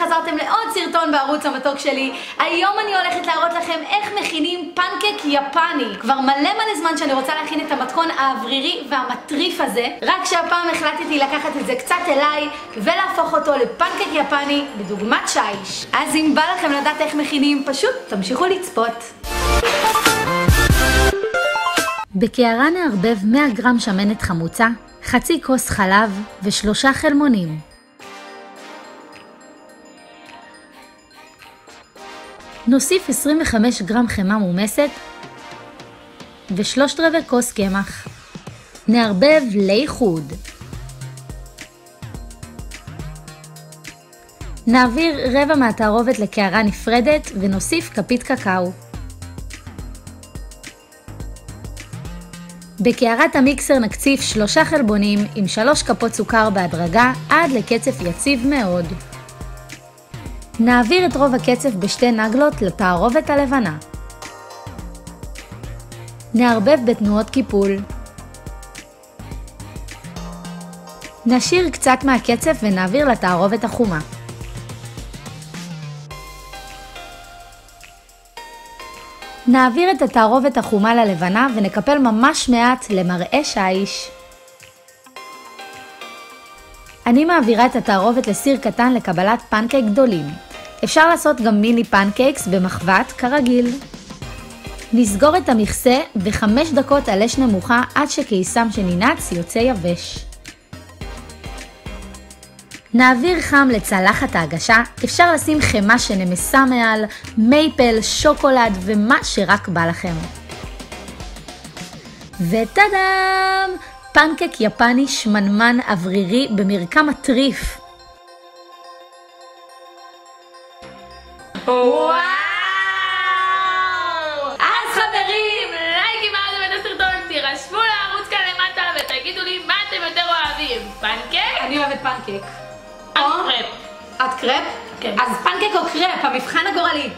שחזרתם לעוד סרטון בערוץ המתוק שלי. היום אני הולכת להראות לכם איך מכינים פנקק יפני. כבר מלא מלא זמן שאני רוצה להכין את המתכון האוורירי והמטריף הזה, רק שהפעם החלטתי לקחת את זה קצת אליי ולהפוך אותו לפנקק יפני בדוגמת שיש. אז אם בא לכם לדעת איך מכינים, פשוט תמשיכו לצפות. בקערה נערבב 100 גרם שמנת חמוצה, חצי כוס חלב ושלושה חלמונים. נוסיף 25 גרם חמאה מומסת ושלושת רבעי כוס קמח. נערבב לאיחוד. נעביר רבע מהתערובת לקערה נפרדת ונוסיף כפית קקאו. בקערת המיקסר נקציף שלושה חלבונים עם שלוש כפות סוכר בהדרגה עד לקצף יציב מאוד. נעביר את רוב הקצף בשתי נגלות לתערובת הלבנה. נערבב בתנועות קיפול. נשאיר קצת מהקצף ונעביר לתערובת החומה. נעביר את התערובת החומה ללבנה ונקפל ממש מעט למראה שיש. אני מעבירה את התערובת לסיר קטן לקבלת פנקייק גדולים. אפשר לעשות גם מיני פנקייקס במחבת כרגיל. נסגור את המכסה וחמש דקות על אש נמוכה עד שקיסם שננעץ יוצא יבש. נעביר חם לצלחת ההגשה, אפשר לשים חמאה שנמסה מעל, מייפל, שוקולד ומה שרק בא לכם. וטאדאם! פנקק יפני שמנמן אוורירי במרקם מטריף. וואו! אז חברים, לייקים על את הסרטון, תירשמו לערוץ כאן למטה ותגידו לי מה אתם יותר אוהבים, פנקק? אני אוהבת פנקק. או- קרפ. את קרפ? כן. אז פנקק או קרפ, המבחן הגורלי.